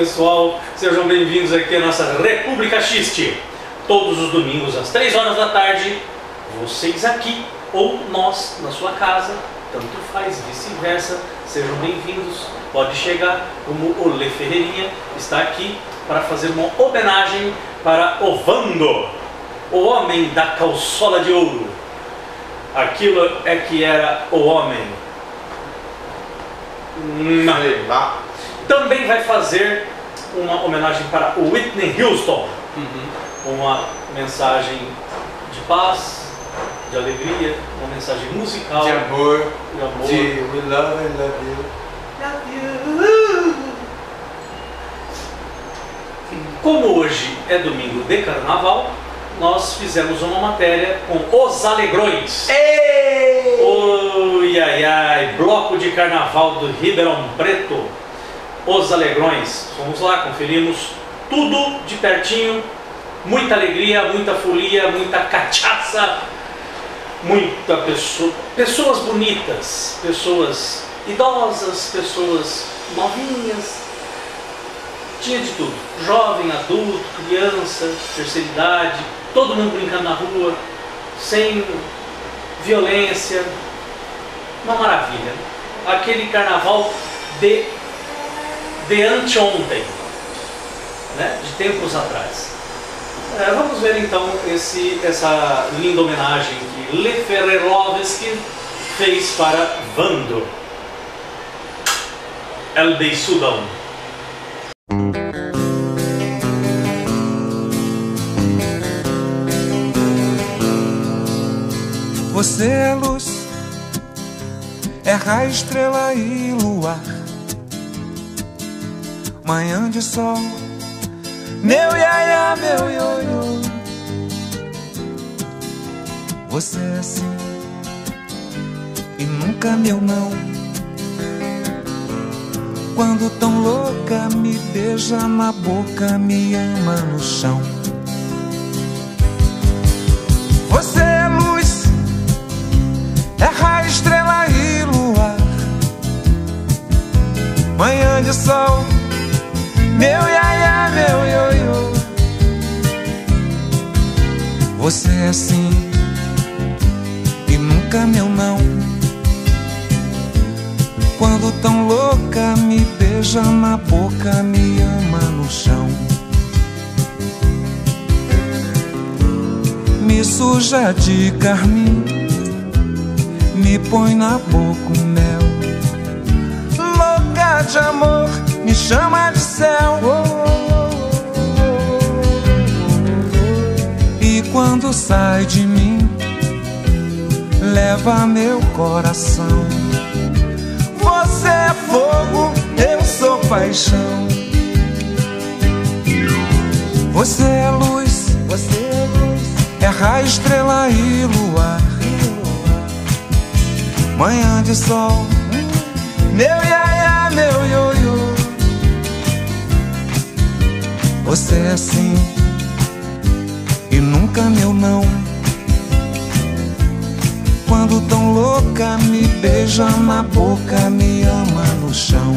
Pessoal. Sejam bem-vindos aqui à nossa República Xiste. Todos os domingos às 3 horas da tarde, vocês aqui ou nós na sua casa, tanto faz, vice-versa. Sejam bem-vindos. Pode chegar, como o Le Ferreirinha está aqui para fazer uma homenagem para Ovando, o homem da calçola de ouro. Aquilo é que era o homem. Não. Sei lá. Também vai fazer uma homenagem para o Whitney Houston. Uma mensagem de paz, de alegria, uma mensagem musical, De amor, de amor. de we love and love you. Como hoje é domingo de carnaval, nós fizemos uma matéria com os alegrões. Oi, ai, ai, bloco de carnaval do Ribeirão Preto, os alegrões. Fomos lá, conferimos tudo de pertinho, muita alegria, muita folia, muita cachaça, muita pessoa, pessoas bonitas, pessoas idosas, pessoas novinhas, tinha de tudo. Jovem, adulto, criança, terceira idade, todo mundo brincando na rua, sem violência. Uma maravilha. Aquele carnaval de, de anteontem, né? de tempos atrás. É, vamos ver então esse, essa linda homenagem que Le Ferrerovski fez para Vando. El Beisudão. Você é luz, é raio, estrela e luar. Manhã de sol, meu iaia, meu ioiô. Você é assim e nunca meu não. Quando tão louca me beija na boca, me ama no chão. Você é luz, é raio, estrela e luar. Manhã de sol, meu iaia, meu ioiô. Você é assim e nunca meu não. Quando tão louca me beija na boca, me ama no chão. Me suja de carmim me põe na boca o mel. Louca de amor, me chama de céu. E quando sai de mim, leva meu coração. Você é fogo, eu sou paixão. Você é luz, você é luz, é raio, estrela e luar manhã de sol. Meu iaia, meu ioiô. Você é assim e nunca meu não. Quando tão louca me beija na boca, me ama no chão.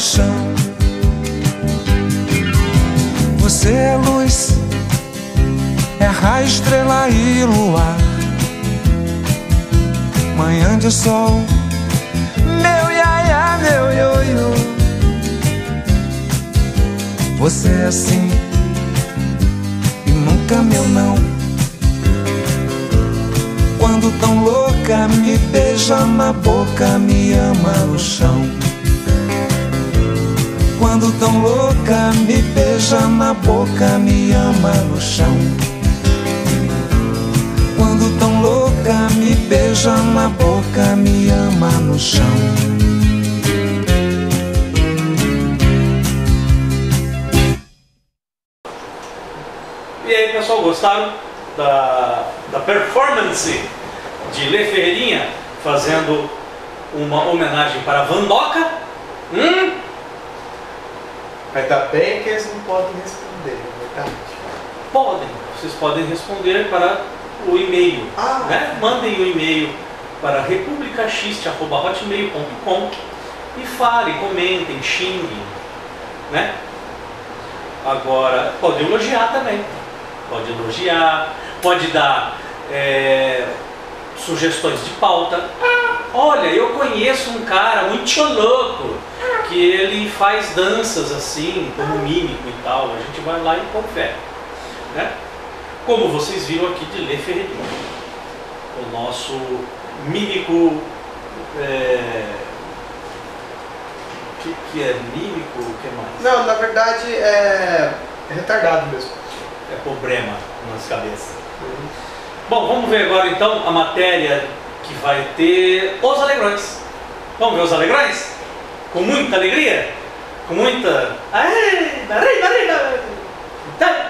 Paixão. Você é luz é raio, estrela e luar. Manhã de sol, meu iaia, meu ioiô. Você é assim e nunca meu não. Quando tão louca me beija na boca, me ama no chão. Quando tão louca me beija na boca, me ama no chão. Quando tão louca me beija na boca, me ama no chão. E aí, pessoal, gostaram da, da performance de Lê Ferreirinha fazendo uma homenagem para Vandoca? Hum? Ainda bem que eles não podem responder, é verdade. Podem, vocês podem responder para o e-mail. Ah. né? Mandem o e-mail para republicaxiste.hotmail.com e falem, comentem, xinguem. Né? Agora, pode elogiar também. Pode elogiar, pode dar é, sugestões de pauta. Olha, eu conheço um cara muito louco que ele faz danças assim, como mímico e tal. A gente vai lá e confere. Né? Como vocês viram aqui de Lê Ferreirinha, o nosso mímico. É... O que, que é mímico? O que mais? Não, na verdade é retardado mesmo. É problema nas cabeças. Bom, vamos ver agora então a matéria que vai ter os alegrões. Vamos ver os alegrões? Com muita alegria? Com muita. Aê, barriga, barriga! Tá.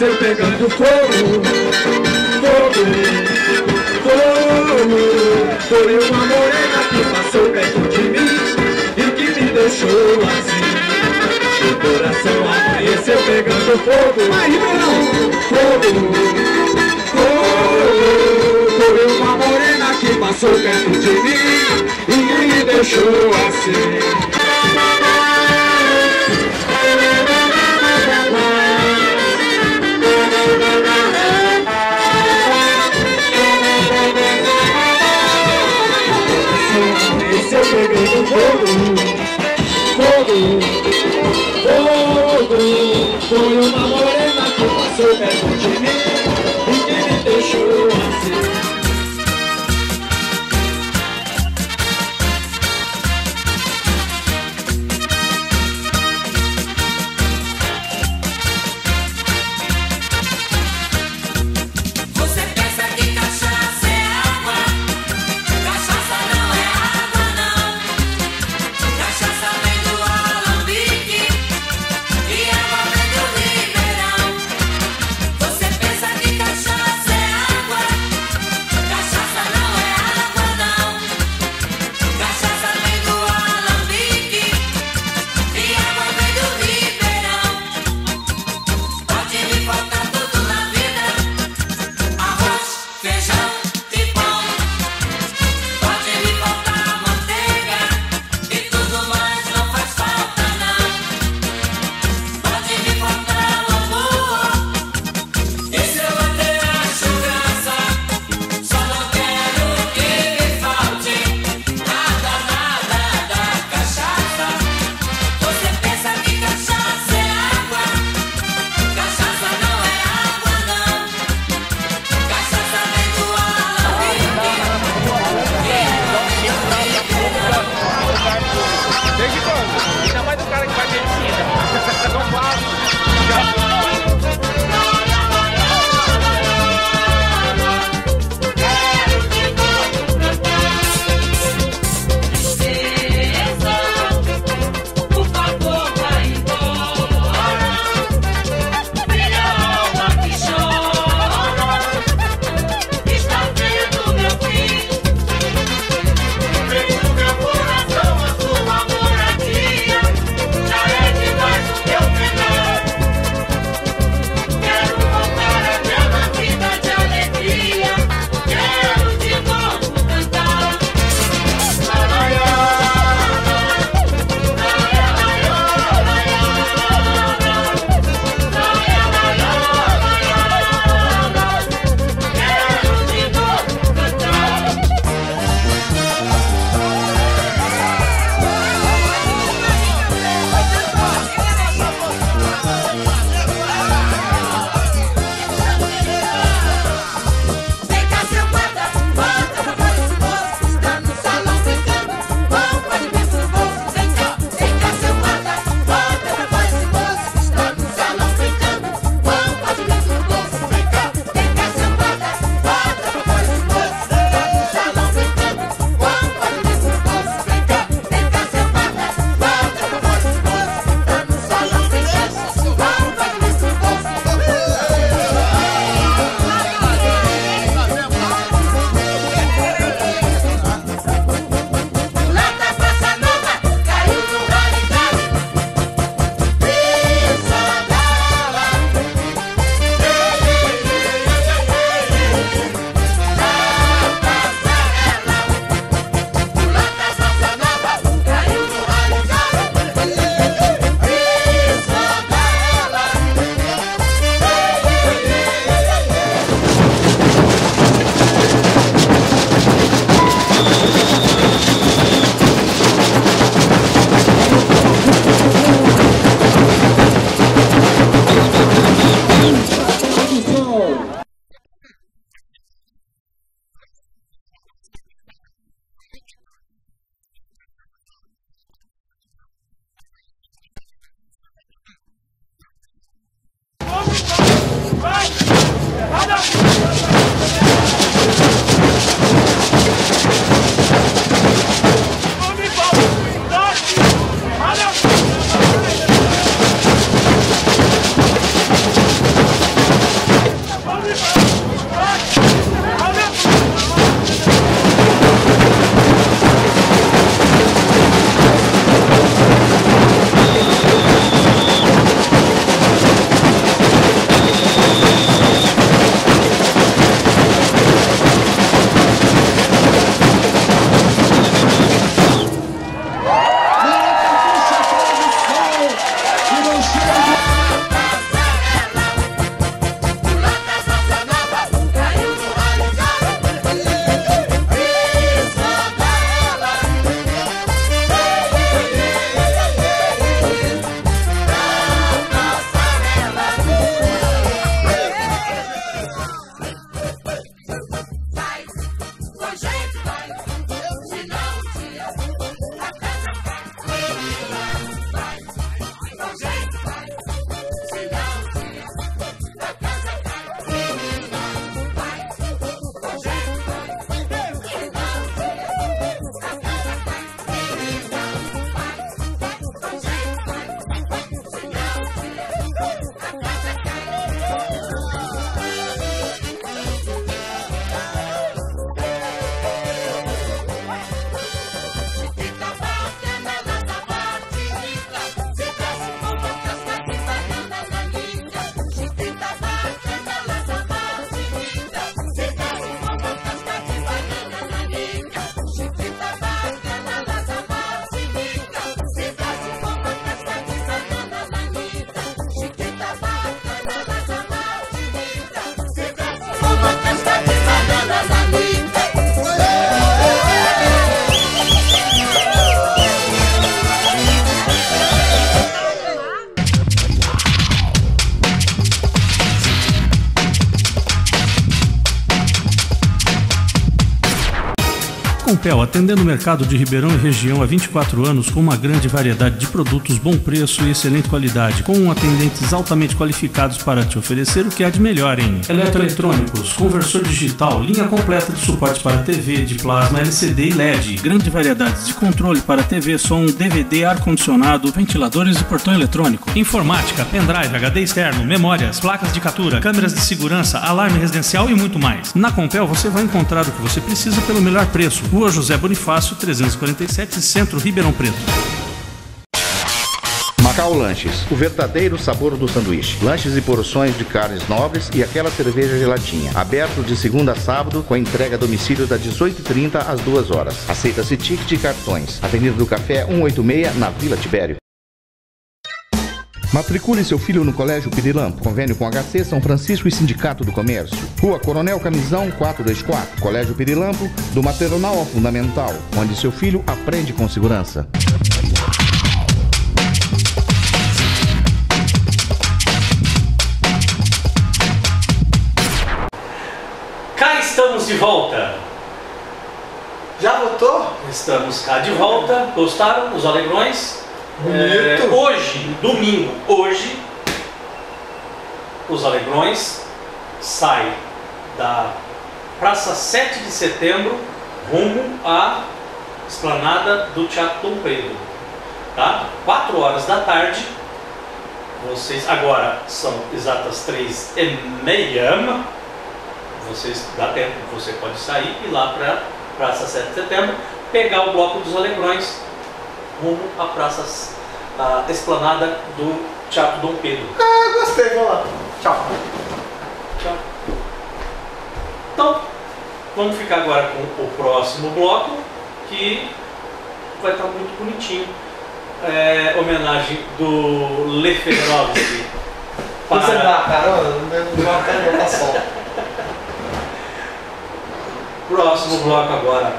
Amanheceu pegando fogo, fogo, fogo. Foi uma morena que passou perto de mim e que me deixou assim. O coração amanheceu pegando fogo, mas não, fogo, fogo. Foi uma morena que passou perto de mim e me deixou assim. Foi uma morena que passou perto de Compel, atendendo o mercado de Ribeirão e região há 24 anos com uma grande variedade de produtos, bom preço e excelente qualidade, com atendentes altamente qualificados para te oferecer o que há de melhor em eletroeletrônicos, conversor digital, linha completa de suportes para TV, de plasma, LCD e LED, grande variedade de controle para TV, som, DVD, ar-condicionado, ventiladores e portão eletrônico, informática, pendrive, HD externo, memórias, placas de captura, câmeras de segurança, alarme residencial e muito mais. Na Compel você vai encontrar o que você precisa pelo melhor preço. Rua José Bonifácio, 347, Centro Ribeirão Preto. Macau Lanches, o verdadeiro sabor do sanduíche. Lanches e porções de carnes nobres e aquela cerveja gelatinha. Aberto de segunda a sábado com entrega a domicílio das 18h30 às 2 horas. Aceita-se ticket e cartões. Avenida do Café 186, na Vila Tibério. Matricule seu filho no Colégio Pirilampo. Convênio com HC São Francisco e Sindicato do Comércio. Rua Coronel Camisão 424. Colégio Pirilampo, do maternal ao fundamental, onde seu filho aprende com segurança. Cá estamos de volta. Já votou? Estamos cá de volta. Gostaram? Os alegrões? É, hoje, domingo, hoje, os alegrões saem da Praça 7 de Setembro rumo à esplanada do Teatro Dom Pedro. Tá? 4 horas da tarde. Vocês agora são exatas três e meia. Vocês dá tempo, você pode sair e ir lá para Praça 7 de Setembro, pegar o bloco dos alegrões rumo à Praça à Esplanada do Teatro Dom Pedro. Ah, gostei, vamos lá. Tchau. Tchau. Então, vamos ficar agora com o próximo bloco, que vai estar muito bonitinho. É, homenagem do Leferovski. Você dá carona? Não dá carona, tá. Próximo bloco agora,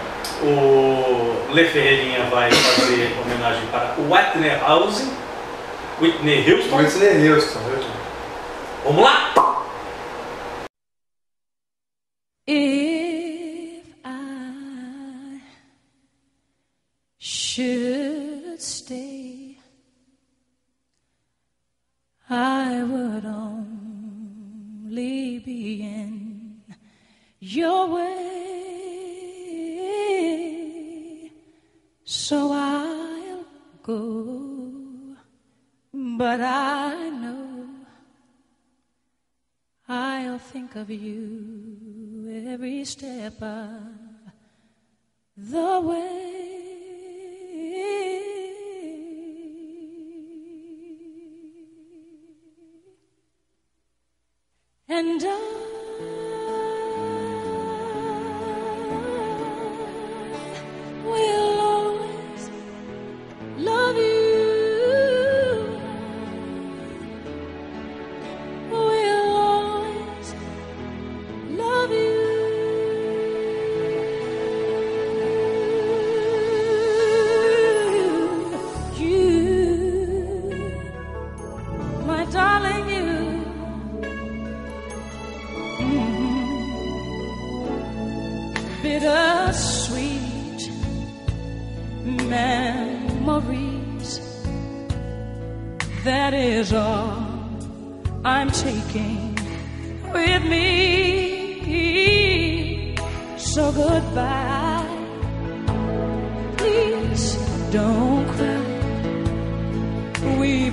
o Le Ferreirinha vai fazer homenagem para o Whitney House, Whitney Houston. Whitney Houston? Vamos lá!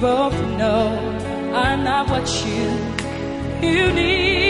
Both know I'm not what you you need.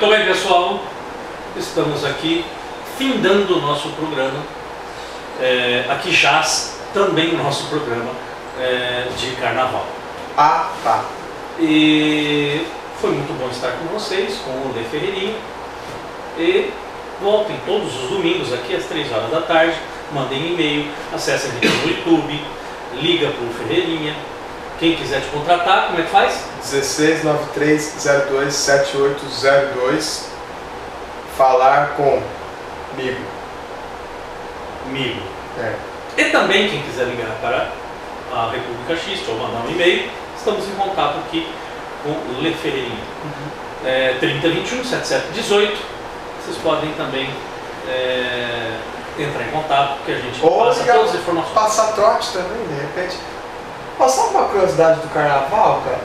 Muito bem, pessoal. Estamos aqui findando o nosso programa. É, aqui jaz também o nosso programa é, de carnaval. Ah, tá. E foi muito bom estar com vocês, com o Lê Ferreirinha. E voltem todos os domingos aqui às 3 horas da tarde. Mandem e-mail, acessem no YouTube, liga para o Ferreirinha. Quem quiser te contratar, como é que faz? 1693027802 falar comigo. Comigo. É. E também, quem quiser ligar para a República X ou mandar um e-mail, estamos em contato aqui com o Le Ferreirinha. É, 3021 7718. Vocês podem também é, entrar em contato, que a gente Ou passa ligar- todas as informações. Passar trote também, de repente. Sabe uma curiosidade do carnaval, cara?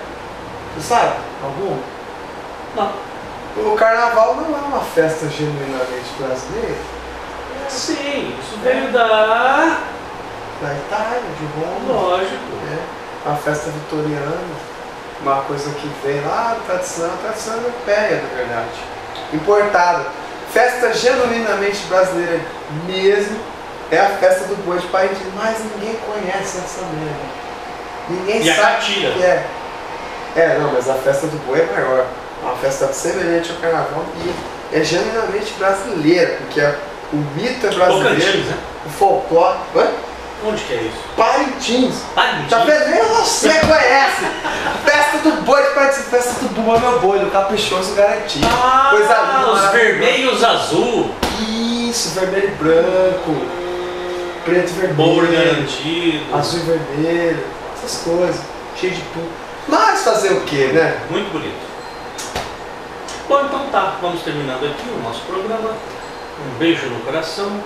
Você sabe? Algum? Não. O carnaval não é uma festa genuinamente brasileira. Sim, isso veio da. Da Itália, de Roma. Lógico. É uma festa vitoriana. Uma coisa que vem lá, tradição, tradição europeia, na verdade. Importada. Festa genuinamente brasileira mesmo é a festa do boi de Parintins, mas ninguém conhece essa merda. Ninguém E a sabe catira? o que é. É, não, mas a festa do boi é maior. É uma festa semelhante ao carnaval e é genuinamente brasileira, porque é- o mito é brasileiro, Tocantins, né? o folclore. Hã? Onde que é isso? Parintins. Parintins. Tá vendo? Nem você conhece! Festa do boi de Parintins, festa do bumba meu boi, do caprichoso garantido. Ah, Coisa linda, os vermelhos azul. Isso, vermelho e branco, preto e Bom vermelho, garantido. azul e vermelho, essas coisas, cheio de pum. Mas fazer o que, né? Muito bonito. Bom, então tá, vamos terminando aqui o nosso programa. Um beijo no coração,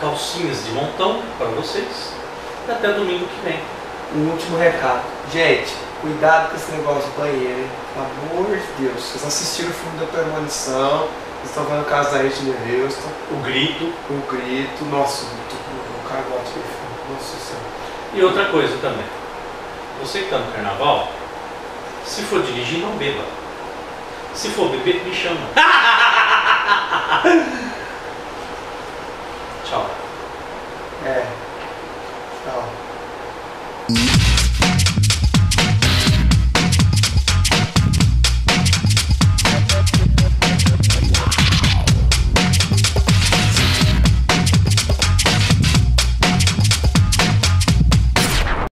calcinhas de montão para vocês. E até domingo que vem. Um último recado. Gente, cuidado com esse negócio de banheiro, hein? Pelo amor de Deus. Vocês assistiram o filme da Premonição, vocês estão vendo o caso da Whitney Houston, O grito. o grito, nossa, muito o cagote do filme, nossa senhora. E outra coisa também. Você que está no carnaval, se for dirigir, não beba. Se for beber, me chama.